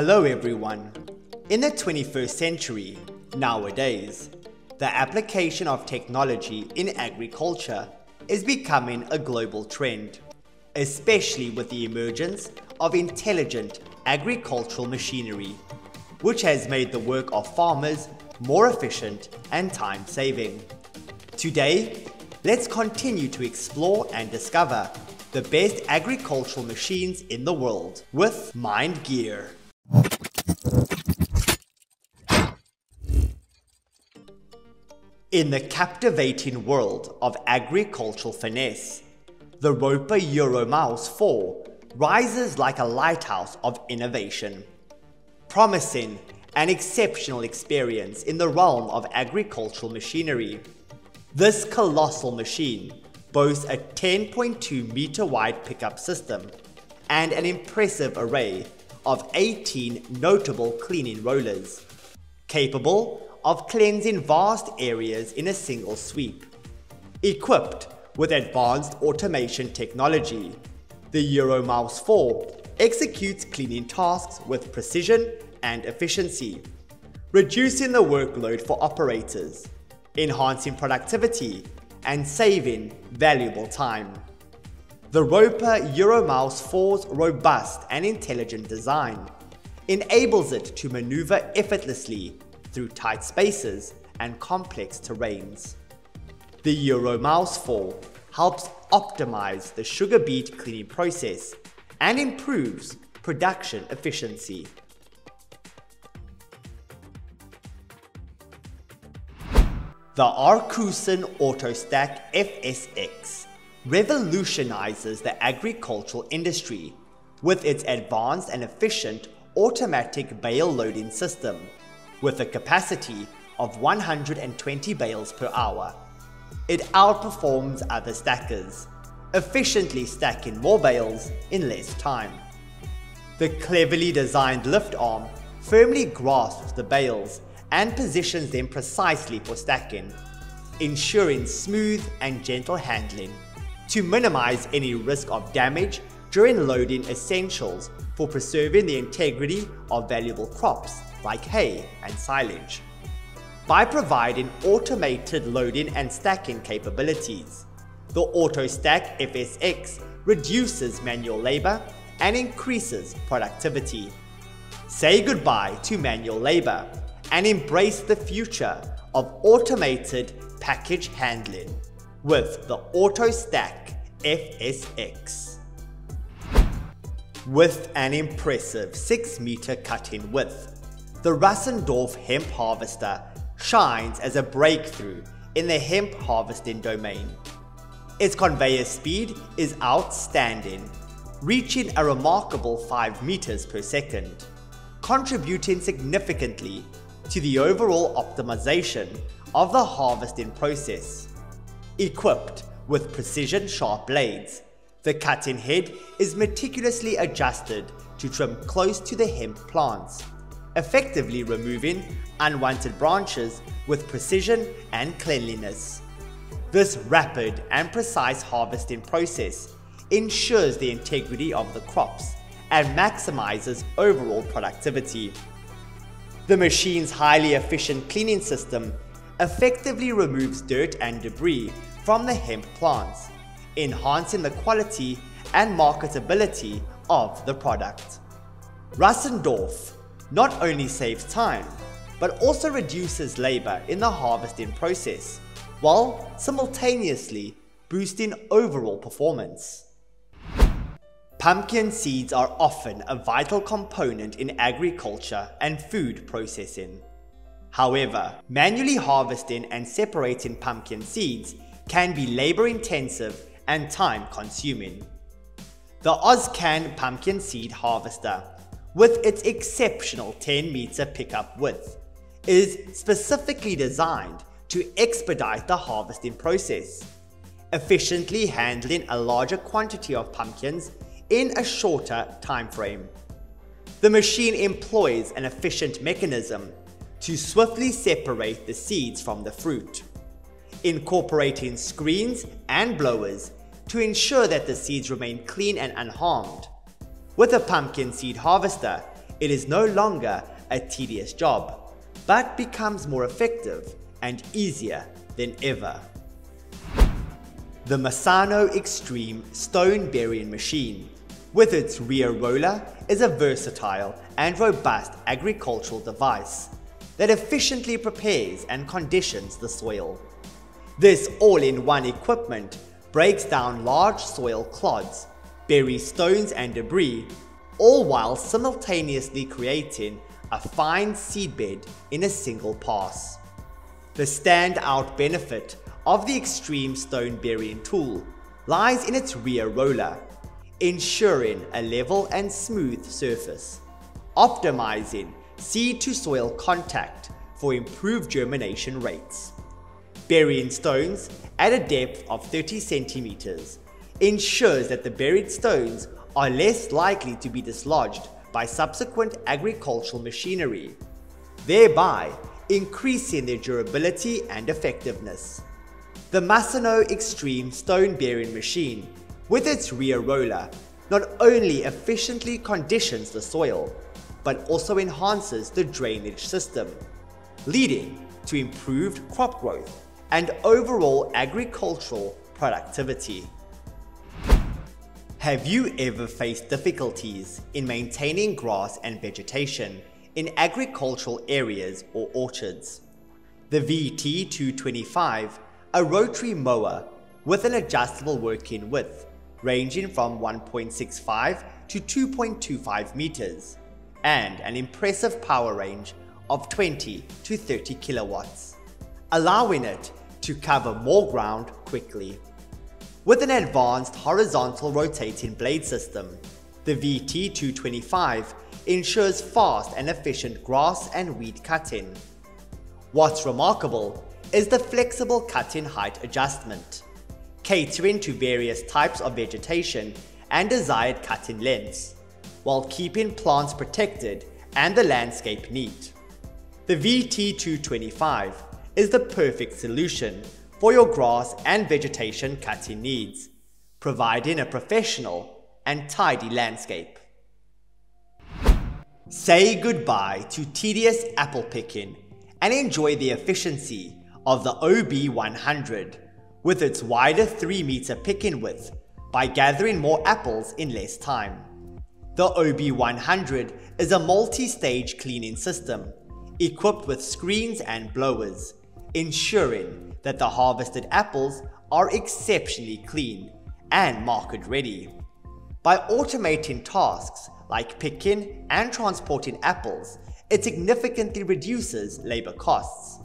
Hello everyone. In the 21st century, nowadays, the application of technology in agriculture is becoming a global trend, especially with the emergence of intelligent agricultural machinery, which has made the work of farmers more efficient and time-saving. Today, let's continue to explore and discover the best agricultural machines in the world with Mind Gear. In the captivating world of agricultural finesse, the ROPA Euro-Maus 4 rises like a lighthouse of innovation, promising an exceptional experience in the realm of agricultural machinery. This colossal machine boasts a 10.2 meter wide pickup system and an impressive array of 18 notable cleaning rollers, capable of cleansing vast areas in a single sweep. Equipped with advanced automation technology, the Euro-Maus 4 executes cleaning tasks with precision and efficiency, reducing the workload for operators, enhancing productivity, and saving valuable time. The ROPA Euro-Maus 4's robust and intelligent design enables it to maneuver effortlessly through tight spaces and complex terrains. The Euro-Maus 4 helps optimize the sugar beet cleaning process and improves production efficiency. The Arcusin AutoStack FSX revolutionizes the agricultural industry with its advanced and efficient automatic bale loading system with a capacity of 120 bales per hour. It outperforms other stackers, efficiently stacking more bales in less time. The cleverly designed lift arm firmly grasps the bales and positions them precisely for stacking, ensuring smooth and gentle handling to minimize any risk of damage during loading essentials for preserving the integrity of valuable crops like hay and silage. By providing automated loading and stacking capabilities, the AutoStack FSX reduces manual labor and increases productivity. Say goodbye to manual labor and embrace the future of automated package handling with the AutoStack FSX. With an impressive 6 meter cutting width, the Raussendorf hemp harvester shines as a breakthrough in the hemp harvesting domain. Its conveyor speed is outstanding, reaching a remarkable 5 meters per second, contributing significantly to the overall optimization of the harvesting process. Equipped with precision sharp blades, the cutting head is meticulously adjusted to trim close to the hemp plants, effectively removing unwanted branches with precision and cleanliness. This rapid and precise harvesting process ensures the integrity of the crops and maximizes overall productivity. The machine's highly efficient cleaning system effectively removes dirt and debris from the hemp plants, enhancing the quality and marketability of the product. Raussendorf not only saves time, but also reduces labor in the harvesting process, while simultaneously boosting overall performance. Pumpkin seeds are often a vital component in agriculture and food processing. However, manually harvesting and separating pumpkin seeds can be labor intensive and time consuming. The Özkan pumpkin seed harvester with its exceptional 10 meter pickup width, is specifically designed to expedite the harvesting process, efficiently handling a larger quantity of pumpkins in a shorter time frame. The machine employs an efficient mechanism to swiftly separate the seeds from the fruit, incorporating screens and blowers to ensure that the seeds remain clean and unharmed. With a pumpkin seed harvester, it is no longer a tedious job, but becomes more effective and easier than ever. The Massano Extreme Stone Burying Machine, with its rear roller, is a versatile and robust agricultural device that efficiently prepares and conditions the soil. This all-in-one equipment breaks down large soil clods, buries stones and debris, all while simultaneously creating a fine seedbed in a single pass. The standout benefit of the Extreme Stone Burying tool lies in its rear roller, ensuring a level and smooth surface, optimizing seed to soil contact for improved germination rates. Burying stones at a depth of 30 centimeters ensures that the buried stones are less likely to be dislodged by subsequent agricultural machinery, thereby increasing their durability and effectiveness. The Massano Extreme Stone Burying Machine, with its rear roller, not only efficiently conditions the soil, but also enhances the drainage system, leading to improved crop growth and overall agricultural productivity. Have you ever faced difficulties in maintaining grass and vegetation in agricultural areas or orchards? The VT225, a rotary mower with an adjustable working width ranging from 1.65 to 2.25 meters and an impressive power range of 20 to 30 kilowatts, allowing it to cover more ground quickly. With an advanced horizontal rotating blade system, the VT225 ensures fast and efficient grass and weed cutting. What's remarkable is the flexible cutting height adjustment, catering to various types of vegetation and desired cutting lengths, while keeping plants protected and the landscape neat. The VT225 is the perfect solution for your grass and vegetation cutting needs, providing a professional and tidy landscape. Say goodbye to tedious apple picking and enjoy the efficiency of the OB100 with its wider 3 meter picking width by gathering more apples in less time. The OB100 is a multi-stage cleaning system equipped with screens and blowers, ensuring that the harvested apples are exceptionally clean and market ready. By automating tasks like picking and transporting apples, it significantly reduces labor costs.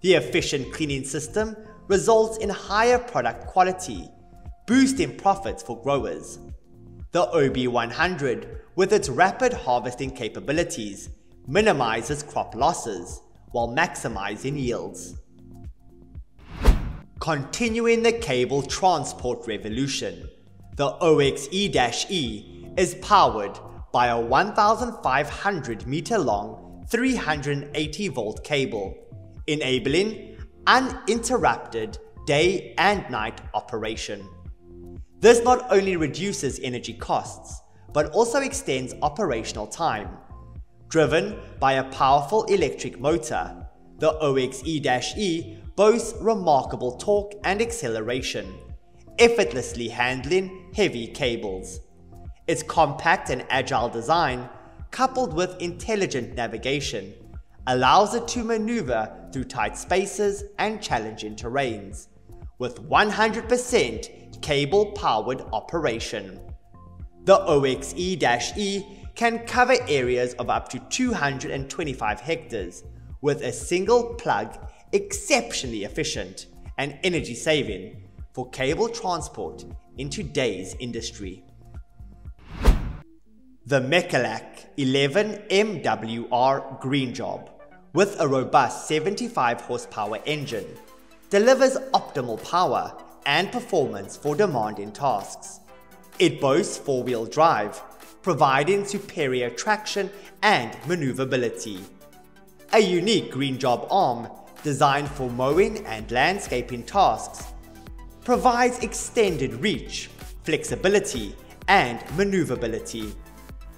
The efficient cleaning system results in higher product quality, boosting profits for growers. The OB100, with its rapid harvesting capabilities, minimizes crop losses while maximizing yields. Continuing the cable transport revolution, the OXE-E is powered by a 1,500 meter long 380 volt cable, enabling uninterrupted day and night operation. This not only reduces energy costs, but also extends operational time. Driven by a powerful electric motor, the OXE-E boasts remarkable torque and acceleration, effortlessly handling heavy cables. Its compact and agile design, coupled with intelligent navigation, allows it to maneuver through tight spaces and challenging terrains, with 100% cable-powered operation. The OXE-E can cover areas of up to 225 hectares with a single plug exceptionally efficient and energy saving for cable transport in today's industry. The Mecalac 11 MWR Green Job with a robust 75 horsepower engine delivers optimal power and performance for demanding tasks. It boasts four-wheel drive, providing superior traction and maneuverability. A unique green job arm designed for mowing and landscaping tasks, provides extended reach, flexibility, and maneuverability.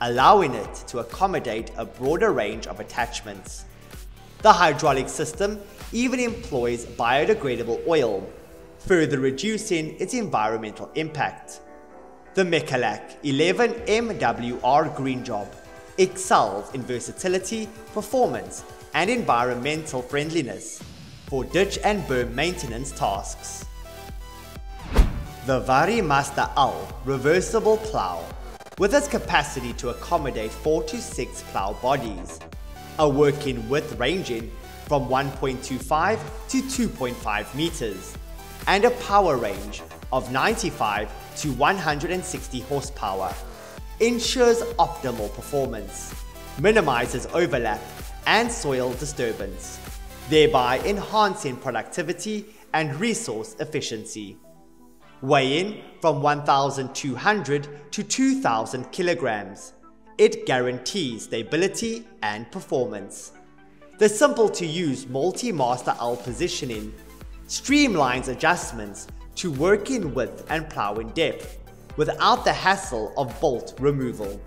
allowing it to accommodate a broader range of attachments. The hydraulic system even employs biodegradable oil, further reducing its environmental impact. The Mecalac 11 MWR Green Job excels in versatility, performance, and environmental friendliness for ditch and berm maintenance tasks. The Vari Master L reversible plough with its capacity to accommodate 4 to 6 plough bodies, a working width ranging from 1.25 to 2.5 meters, and a power range of 95 to 160 horsepower, ensures optimal performance, minimizes overlap and soil disturbance, thereby enhancing productivity and resource efficiency. Weighing from 1,200 to 2,000 kilograms, it guarantees stability and performance. The simple to use multi-master L positioning streamlines adjustments to work in width and plow in depth without the hassle of bolt removal.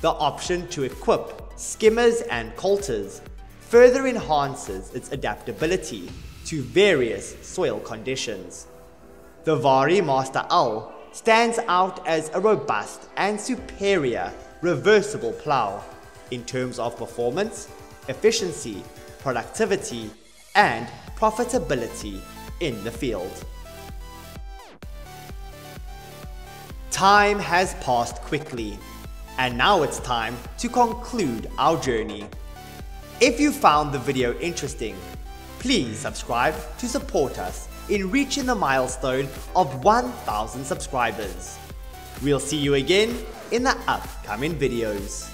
The option to equip skimmers and coulters further enhances its adaptability to various soil conditions. The Vari Master L stands out as a robust and superior reversible plough in terms of performance, efficiency, productivity, and profitability in the field. Time has passed quickly, and now it's time to conclude our journey. If you found the video interesting, please subscribe to support us in reaching the milestone of 1000 subscribers. We'll see you again in the upcoming videos.